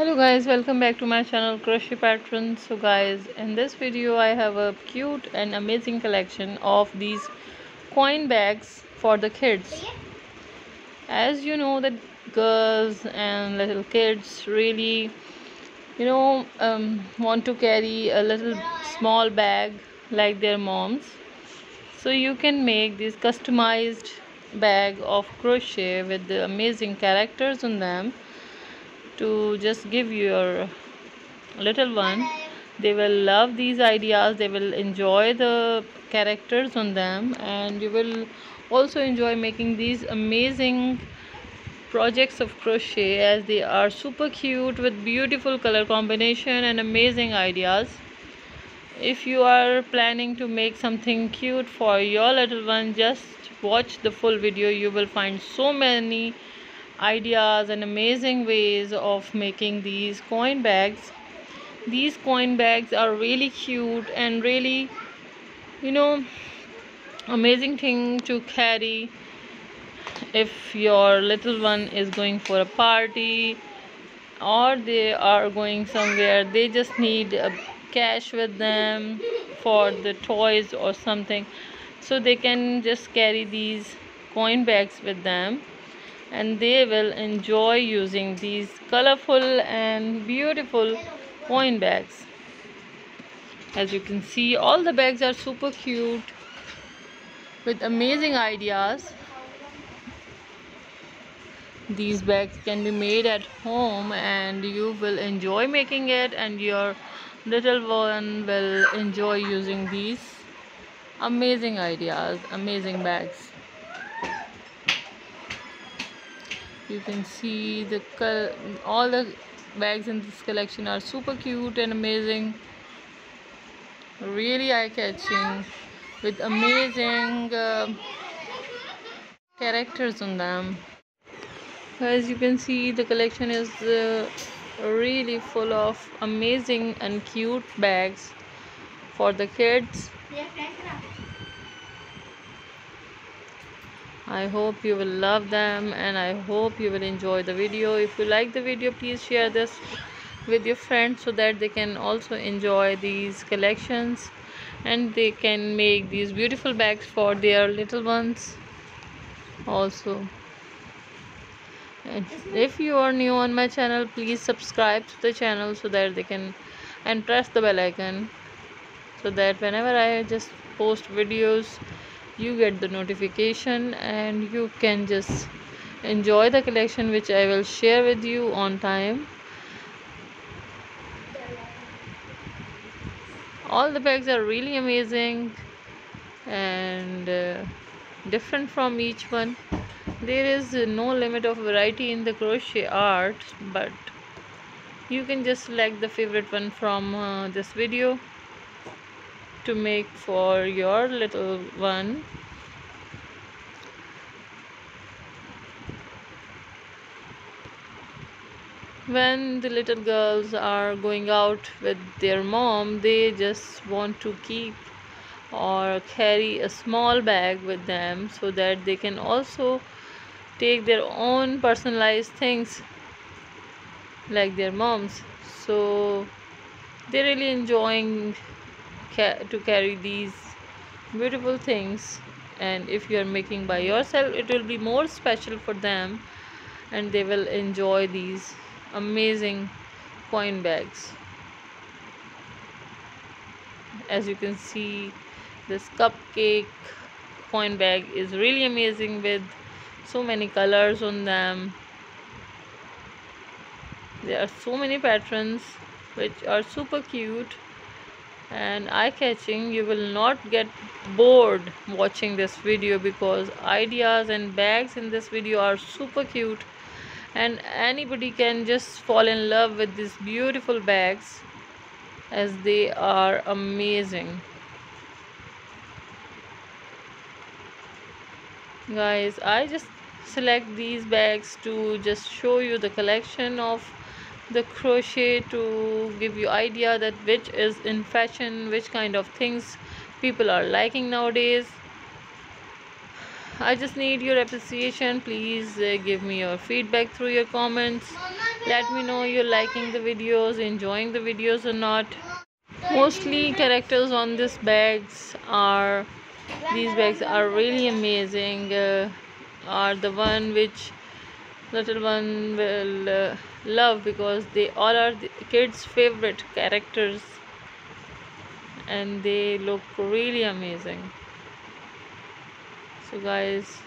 hello guys welcome back to my channel crochet patrons. So guys in this video i have a cute and amazing collection of these coin bags for the kids. As you know that girls and little kids really you know um, want to carry a little small bag like their moms. So you can make this customized bag of crochet with the amazing characters on them to just give your little one. They will love these ideas. They will enjoy the characters on them. And you will also enjoy making these amazing projects of crochet as they are super cute with beautiful color combination and amazing ideas. If you are planning to make something cute for your little one just watch the full video. You will find so many ideas and amazing ways of making these coin bags. These coin bags are really cute and really you know amazing thing to carry if your little one is going for a party or they are going somewhere. They just need a cash with them for the toys or something. So they can just carry these coin bags with them and they will enjoy using these colorful and beautiful coin bags. As you can see all the bags are super cute with amazing ideas. These bags can be made at home and you will enjoy making it and your little one will enjoy using these amazing ideas amazing bags you can see the all the bags in this collection are super cute and amazing. Really eye-catching. With amazing uh, characters on them. As you can see the collection is uh, really full of amazing and cute bags for the kids i hope you will love them and i hope you will enjoy the video. If you like the video please share this with your friends so that they can also enjoy these collections and they can make these beautiful bags for their little ones also. And if you are new on my channel please subscribe to the channel so that they can and press the bell icon so that whenever i just post videos you get the notification and you can just enjoy the collection which I will share with you on time. All the bags are really amazing and uh, different from each one. There is no limit of variety in the crochet art but you can just select the favorite one from uh, this video to make for your little one. When the little girls are going out with their mom they just want to keep or carry a small bag with them so that they can also take their own personalized things like their moms. So they're really enjoying to carry these beautiful things. And if you are making by yourself it will be more special for them and they will enjoy these amazing coin bags. As you can see this cupcake coin bag is really amazing with so many colors on them. There are so many patterns which are super cute and eye-catching you will not get bored watching this video because ideas and bags in this video are super cute. And anybody can just fall in love with these beautiful bags as they are amazing. Guys i just select these bags to just show you the collection of the crochet to give you idea that which is in fashion which kind of things people are liking nowadays. I just need your appreciation. Please uh, give me your feedback through your comments. Let me know you're liking the videos enjoying the videos or not. Mostly characters on these bags are these bags are really amazing. Uh, are the one which little one will uh, love because they all are the kids favorite characters. And they look really amazing. So guys